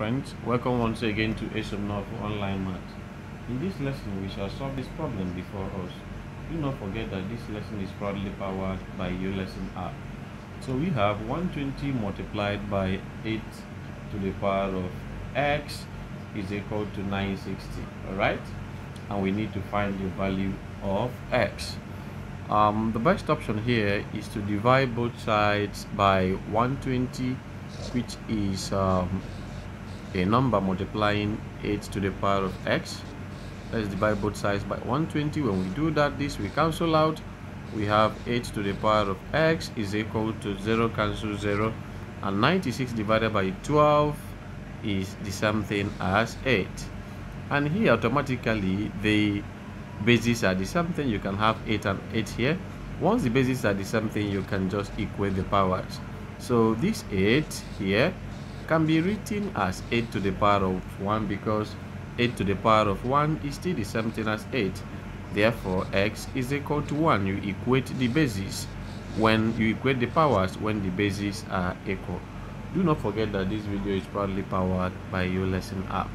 friends, welcome once again to Esomnofu Online Math. In this lesson, we shall solve this problem before us. Do not forget that this lesson is proudly powered by your lesson app. So we have 120 multiplied by 8 to the power of x is equal to 960, alright? And we need to find the value of x. Um, the best option here is to divide both sides by 120 which is um, a number multiplying 8 to the power of x. Let's divide both sides by 120 when we do that this we cancel out. We have 8 to the power of x is equal to 0 cancel 0 and 96 divided by 12 is the same thing as 8 and here automatically the bases are the same thing. You can have 8 and 8 here. Once the bases are the same thing you can just equate the powers. So this 8 here can be written as 8 to the power of 1 because 8 to the power of 1 is still the same thing as 8. Therefore, x is equal to 1. You equate the bases when you equate the powers when the bases are equal. Do not forget that this video is proudly powered by your lesson app.